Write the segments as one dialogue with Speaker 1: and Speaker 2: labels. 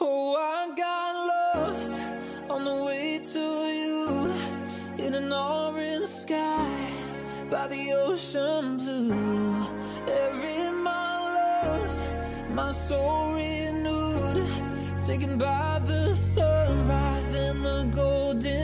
Speaker 1: Oh, I got lost on the way to you in an orange sky by the ocean blue. Every mile lost, my soul renewed, taken by the sunrise and the golden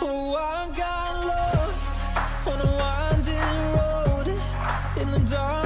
Speaker 1: Oh, I got lost on a winding road in the dark.